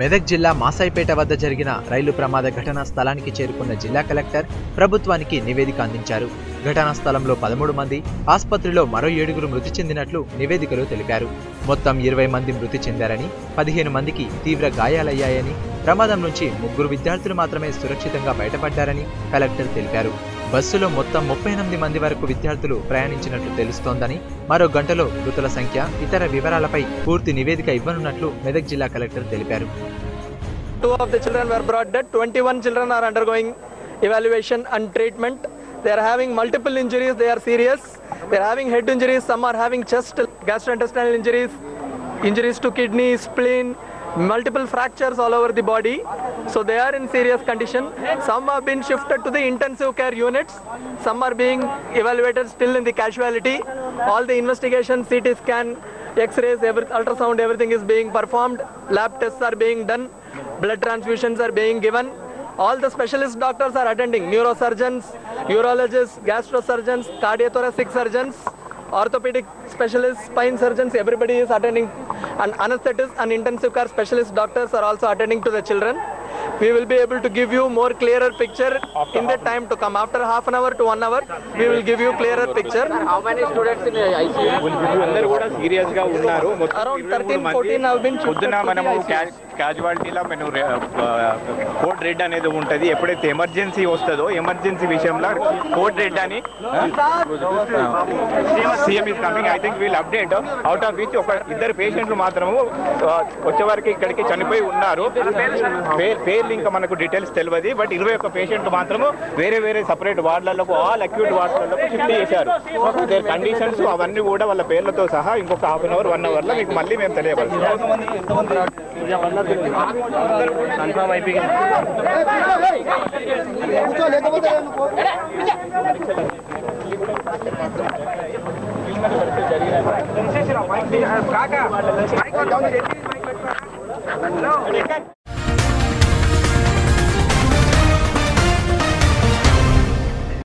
మెదక్ జిల్లా మాసాయిపేట వద్ద జరిగిన రైలు ప్రమాద ఘటనా స్థలానికి చేరుకున్న జిల్లా కలెక్టర్ ప్రభుత్వానికి నివేదిక అందించారు. ఘటనా స్థలంలో పదమూడు మంది ఆసుపత్రిలో మరో ఏడుగురు మృతి చెందినట్లు నివేదికలో తెలిపారు. మొత్తం ఇరవై మంది మృతి చెందారని పదిహేను మందికి తీవ్ర గాయాలయ్యాయని ప్రమాదం నుంచి ముగ్గురు విద్యార్థులు మాత్రమే సురక్షితంగా బయటపడ్డారని కలెక్టర్ తెలిపారు. బస్సులో మొత్తం ముప్పై ఎనిమిది మంది వరకు విద్యార్థులు ప్రయాణించినట్లు తెలుస్తోందని మరో గంటలో మృతుల సంఖ్య ఇతర వివరాలపై పూర్తి నివేదిక ఇవ్వనున్నట్లు మెదక్ జిల్లా కలెక్టర్ తెలిపారు Two of the children were brought dead. 21 children are undergoing evaluation and treatment. They are having multiple injuries. They are serious. They are having head injuries. Some are having chest, gastrointestinal injuries, injuries to kidney, spleen, multiple fractures all over the body. So they are in serious condition. Some have been shifted to the intensive care units. Some are being evaluated still in the casualty. All the investigation, CT scan, X-rays, every, ultrasound, everything is being performed. Lab tests are being done. Blood transfusions are being given. All the specialist doctors are attending. Neurosurgeons, urologists, gastrosurgeons, cardiothoracic surgeons, orthopedic specialists, spine surgeons, everybody is attending, and anesthetists and intensive care specialist doctors are also attending to the children. We will be able to give you more clearer picture after in the time to come. After half an hour to one hour, we will give you clearer picture. How many students in ICU? Around 13, 14 have been treated. క్యాజువాలిటీలో మేము code red అనేది ఉంటుంది. ఎప్పుడైతే emergency వస్తుందో emergency విషయంలో code red అని CM is coming I think we'll update out of which ఒక ఇద్దరు పేషెంట్లు మాత్రము వచ్చేవారికి వచ్చే ఇక్కడికి చనిపోయి ఉన్నారు. పేర్లు ఇంకా మనకు డీటెయిల్స్ తెలియదు బట్ ఇరవై ఒక్క పేషెంట్లు మాత్రము వేరే వేరే సపరేట్ వార్డులకు ఆల్ అక్యూట్ వార్డులకు షిఫ్ట్ చేశారు. దేర్ కండిషన్స్ అవన్నీ కూడా వాళ్ళ పేర్లతో సహా ఇంకొక హాఫ్ అన్ అవర్ వన్ అవర్లో మీకు మళ్ళీ మేము తెలియపరుస్తాం. కన్ఫర్మ్ అయిపోయింది